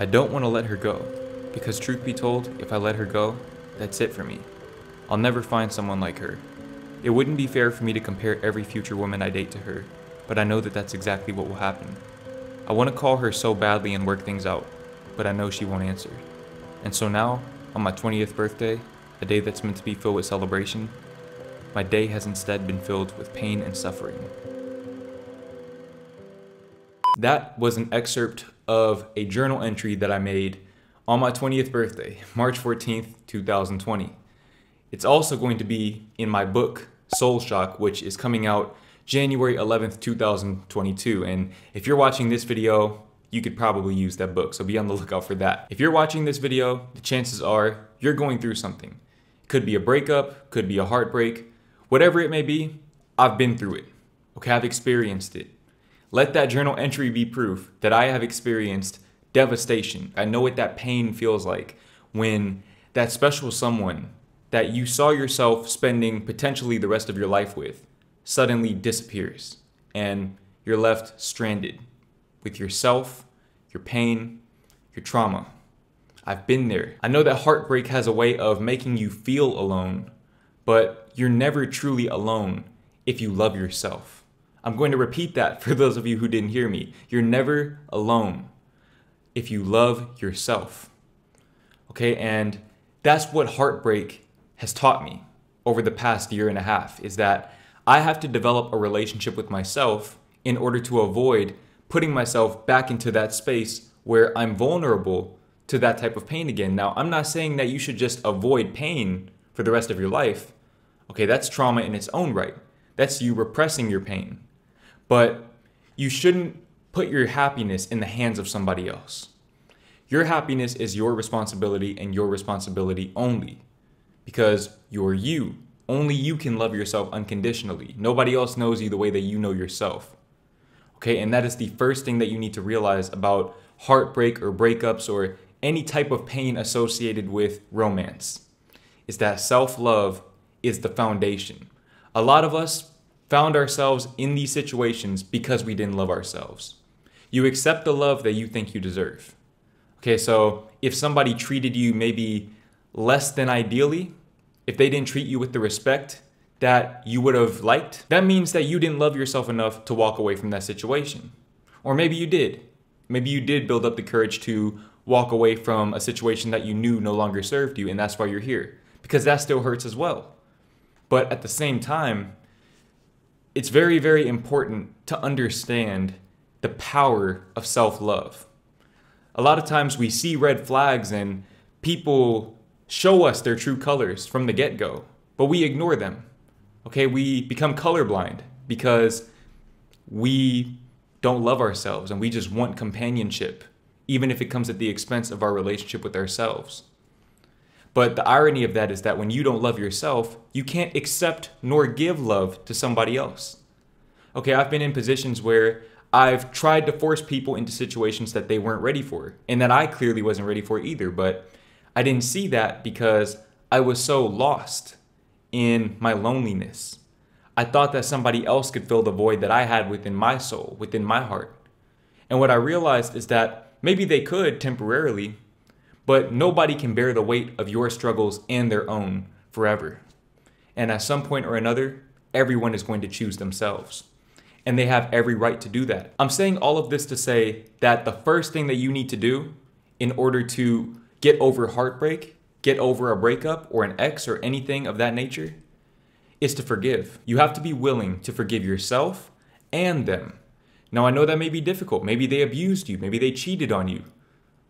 I don't want to let her go, because truth be told, if I let her go, that's it for me. I'll never find someone like her. It wouldn't be fair for me to compare every future woman I date to her, but I know that that's exactly what will happen. I want to call her so badly and work things out, but I know she won't answer. And so now, on my 20th birthday, a day that's meant to be filled with celebration, my day has instead been filled with pain and suffering. That was an excerpt of a journal entry that I made on my 20th birthday, March 14th, 2020. It's also going to be in my book, Soul Shock, which is coming out January 11th, 2022. And if you're watching this video, you could probably use that book, so be on the lookout for that. If you're watching this video, the chances are you're going through something. Could be a breakup, could be a heartbreak, whatever it may be, I've been through it. Okay, I've experienced it. Let that journal entry be proof that I have experienced devastation. I know what that pain feels like when that special someone that you saw yourself spending potentially the rest of your life with suddenly disappears and you're left stranded with yourself, your pain, your trauma. I've been there. I know that heartbreak has a way of making you feel alone, but you're never truly alone if you love yourself. I'm going to repeat that for those of you who didn't hear me. You're never alone if you love yourself. Okay, and that's what heartbreak has taught me over the past year and a half is that I have to develop a relationship with myself in order to avoid putting myself back into that space where I'm vulnerable to that type of pain again. Now, I'm not saying that you should just avoid pain for the rest of your life. Okay, that's trauma in its own right. That's you repressing your pain. But you shouldn't put your happiness in the hands of somebody else. Your happiness is your responsibility and your responsibility only because you're you. Only you can love yourself unconditionally. Nobody else knows you the way that you know yourself. Okay, and that is the first thing that you need to realize about heartbreak or breakups or any type of pain associated with romance is that self love is the foundation. A lot of us found ourselves in these situations because we didn't love ourselves. You accept the love that you think you deserve. Okay, so if somebody treated you maybe less than ideally, if they didn't treat you with the respect that you would have liked, that means that you didn't love yourself enough to walk away from that situation. Or maybe you did. Maybe you did build up the courage to walk away from a situation that you knew no longer served you, and that's why you're here. Because that still hurts as well. But at the same time, it's very, very important to understand the power of self love. A lot of times we see red flags and people show us their true colors from the get go, but we ignore them. Okay, we become colorblind because we don't love ourselves and we just want companionship even if it comes at the expense of our relationship with ourselves. But the irony of that is that when you don't love yourself, you can't accept nor give love to somebody else. Okay, I've been in positions where I've tried to force people into situations that they weren't ready for, and that I clearly wasn't ready for either, but I didn't see that because I was so lost in my loneliness. I thought that somebody else could fill the void that I had within my soul, within my heart. And what I realized is that Maybe they could temporarily, but nobody can bear the weight of your struggles and their own forever. And at some point or another, everyone is going to choose themselves. And they have every right to do that. I'm saying all of this to say that the first thing that you need to do in order to get over heartbreak, get over a breakup or an ex or anything of that nature, is to forgive. You have to be willing to forgive yourself and them. Now, I know that may be difficult. Maybe they abused you. Maybe they cheated on you.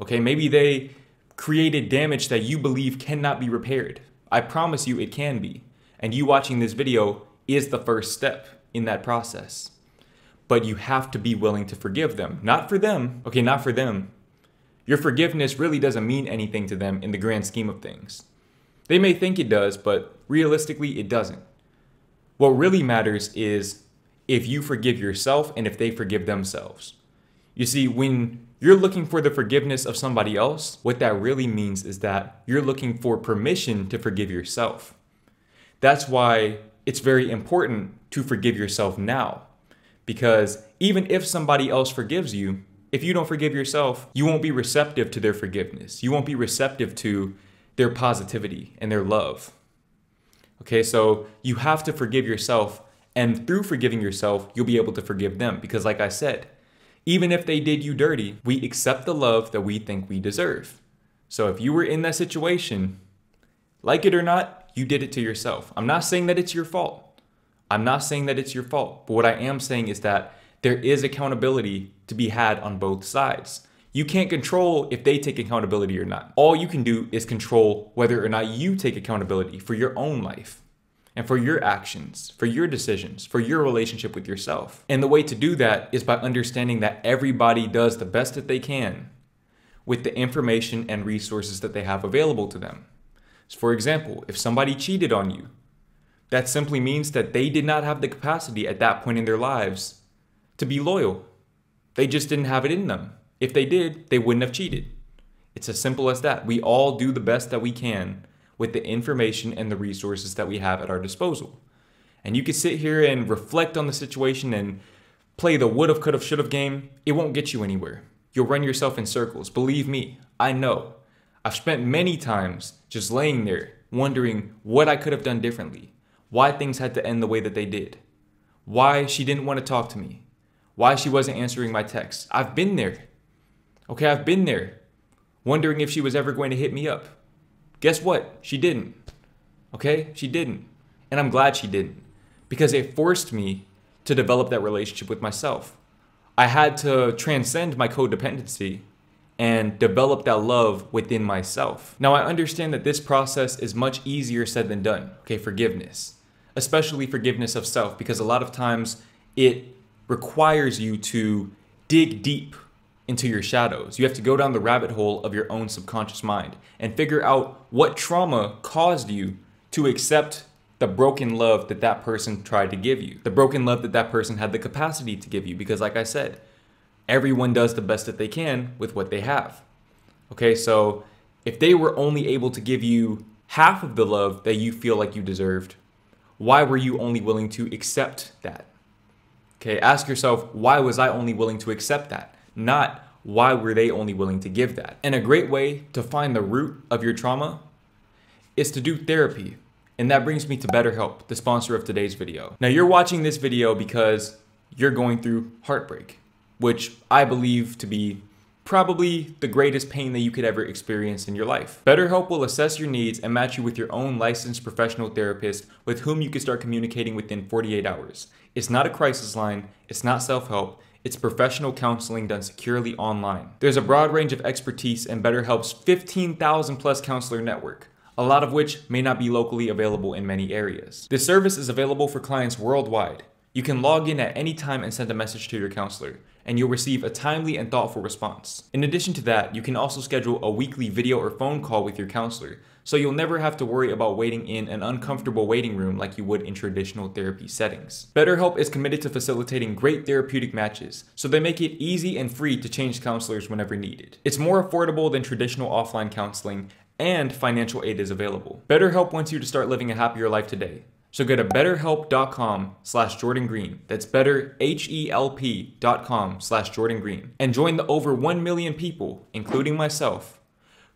Okay, maybe they created damage that you believe cannot be repaired. I promise you it can be. And you watching this video is the first step in that process. But you have to be willing to forgive them. Not for them. Okay, not for them. Your forgiveness really doesn't mean anything to them in the grand scheme of things. They may think it does, but realistically, it doesn't. What really matters is if you forgive yourself and if they forgive themselves. You see, when you're looking for the forgiveness of somebody else, what that really means is that you're looking for permission to forgive yourself. That's why it's very important to forgive yourself now. Because even if somebody else forgives you, If you don't forgive yourself, you won't be receptive to their forgiveness. You won't be receptive to their positivity and their love. Okay, so you have to forgive yourself, and through forgiving yourself, you'll be able to forgive them. Because, like I said, even if they did you dirty, we accept the love that we think we deserve. So if you were in that situation, like it or not, you did it to yourself. I'm not saying that it's your fault. I'm not saying that it's your fault. But what I am saying is that there is accountability to be had on both sides. You can't control if they take accountability or not. All you can do is control whether or not you take accountability for your own life and for your actions, for your decisions, for your relationship with yourself. And the way to do that is by understanding that everybody does the best that they can with the information and resources that they have available to them. So for example, if somebody cheated on you, that simply means that they did not have the capacity at that point in their lives to be loyal. They just didn't have it in them. If they did, they wouldn't have cheated. It's as simple as that. We all do the best that we can with the information and the resources that we have at our disposal. And you can sit here and reflect on the situation and play the would have, could have, should have game. It won't get you anywhere. You'll run yourself in circles. Believe me, I know. I've spent many times just laying there wondering what I could have done differently, why things had to end the way that they did, why she didn't want to talk to me, why she wasn't answering my texts. I've been there. Okay, I've been there, wondering if she was ever going to hit me up. Guess what? She didn't. Okay, she didn't. And I'm glad she didn't because it forced me to develop that relationship with myself. I had to transcend my codependency and develop that love within myself. Now, I understand that this process is much easier said than done. Okay, forgiveness, especially forgiveness of self, because a lot of times it requires you to dig deep into your shadows. You have to go down the rabbit hole of your own subconscious mind and figure out what trauma caused you to accept the broken love that that person tried to give you, the broken love that that person had the capacity to give you. Because, like I said, everyone does the best that they can with what they have. Okay, so if they were only able to give you half of the love that you feel like you deserved, why were you only willing to accept that? Okay, ask yourself, why was I only willing to accept that? Not why were they only willing to give that. And a great way to find the root of your trauma is to do therapy. And that brings me to BetterHelp, the sponsor of today's video. Now you're watching this video because you're going through heartbreak, which I believe to be probably the greatest pain that you could ever experience in your life. BetterHelp will assess your needs and match you with your own licensed professional therapist with whom you can start communicating within 48 hours. It's not a crisis line, it's not self-help, it's professional counseling done securely online. There's a broad range of expertise in BetterHelp's 15,000 plus counselor network, a lot of which may not be locally available in many areas. This service is available for clients worldwide. You can log in at any time and send a message to your counselor, and you'll receive a timely and thoughtful response. In addition to that, you can also schedule a weekly video or phone call with your counselor so you'll never have to worry about waiting in an uncomfortable waiting room like you would in traditional therapy settings. BetterHelp is committed to facilitating great therapeutic matches, so they make it easy and free to change counselors whenever needed. It's more affordable than traditional offline counseling, and financial aid is available. BetterHelp wants you to start living a happier life today. So go to betterhelp.com slash Jordan Green. That's better, H-E-L-P.com slash Jordan Green. And join the over 1 million people, including myself,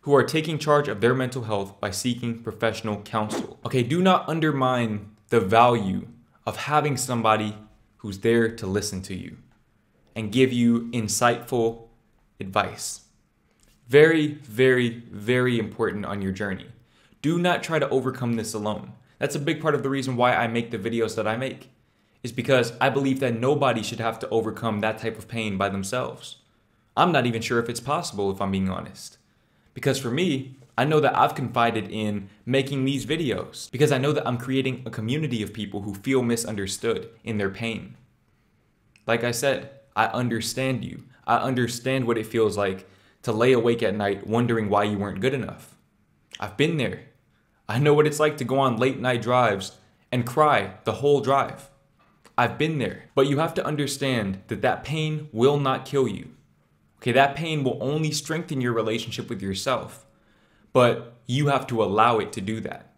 who are taking charge of their mental health by seeking professional counsel. Okay, do not undermine the value of having somebody who's there to listen to you and give you insightful advice. Very, very, very important on your journey. Do not try to overcome this alone. That's a big part of the reason why I make the videos that I make, is because I believe that nobody should have to overcome that type of pain by themselves. I'm not even sure if it's possible, if I'm being honest. Because for me, I know that I've confided in making these videos because I know that I'm creating a community of people who feel misunderstood in their pain. Like I said, I understand you. I understand what it feels like to lay awake at night wondering why you weren't good enough. I've been there. I know what it's like to go on late night drives and cry the whole drive. I've been there. But you have to understand that that pain will not kill you. Okay, that pain will only strengthen your relationship with yourself, but you have to allow it to do that.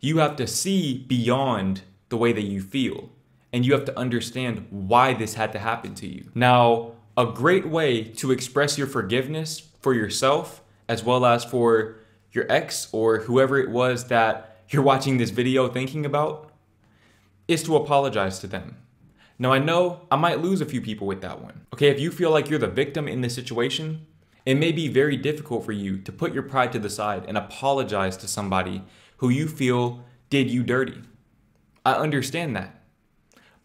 You have to see beyond the way that you feel, and you have to understand why this had to happen to you. Now, a great way to express your forgiveness for yourself as well as for your ex or whoever it was that you're watching this video thinking about is to apologize to them. Now, I know I might lose a few people with that one. Okay, if you feel like you're the victim in this situation, it may be very difficult for you to put your pride to the side and apologize to somebody who you feel did you dirty. I understand that.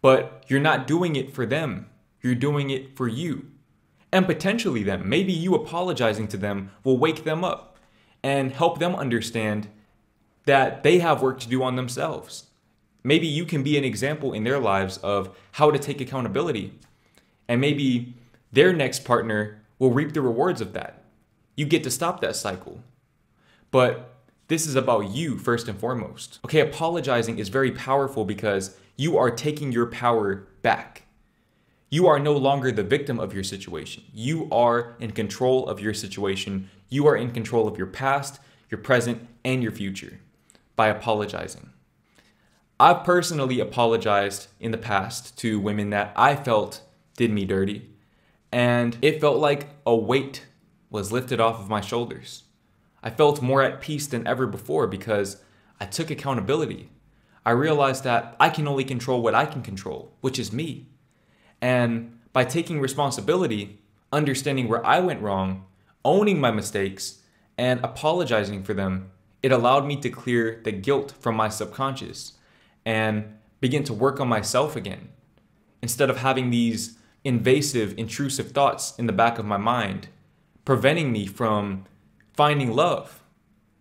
But you're not doing it for them, you're doing it for you. And potentially them. Maybe you apologizing to them will wake them up and help them understand that they have work to do on themselves. Maybe you can be an example in their lives of how to take accountability. And maybe their next partner will reap the rewards of that. You get to stop that cycle. But this is about you first and foremost. Okay, apologizing is very powerful because you are taking your power back. You are no longer the victim of your situation. You are in control of your situation. You are in control of your past, your present, and your future by apologizing. I've personally apologized in the past to women that I felt did me dirty, and it felt like a weight was lifted off of my shoulders. I felt more at peace than ever before because I took accountability. I realized that I can only control what I can control, which is me. And by taking responsibility, understanding where I went wrong, owning my mistakes, and apologizing for them, it allowed me to clear the guilt from my subconscious and begin to work on myself again. Instead of having these invasive, intrusive thoughts in the back of my mind, preventing me from finding love.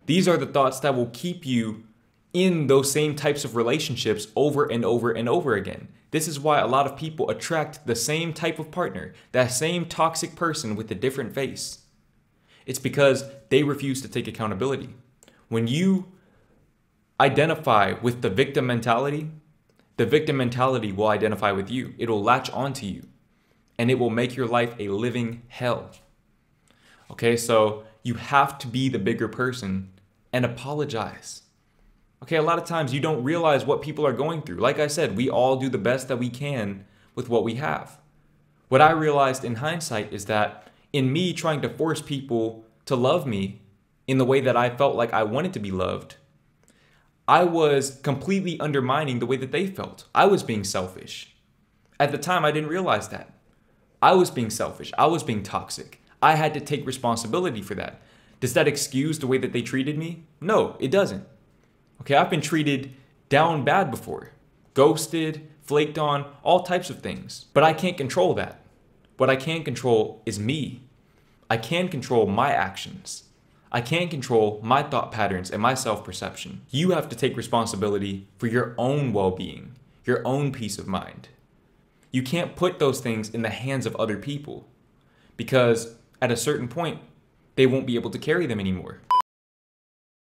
These are the thoughts that will keep you in those same types of relationships over and over and over again. This is why a lot of people attract the same type of partner, that same toxic person with a different face. It's because they refuse to take accountability. When you identify with the victim mentality, the victim mentality will identify with you. It will latch onto you and it will make your life a living hell. Okay, so you have to be the bigger person and apologize. Okay, a lot of times you don't realize what people are going through. Like I said, we all do the best that we can with what we have. What I realized in hindsight is that in me trying to force people to love me in the way that I felt like I wanted to be loved, I was completely undermining the way that they felt. I was being selfish. At the time, I didn't realize that. I was being selfish. I was being toxic. I had to take responsibility for that. Does that excuse the way that they treated me? No, it doesn't. Okay, I've been treated down bad before, ghosted, flaked on, all types of things. But I can't control that. What I can control is me. I can control my actions. I can't control my thought patterns and my self perception. You have to take responsibility for your own well being, your own peace of mind. You can't put those things in the hands of other people because at a certain point, they won't be able to carry them anymore.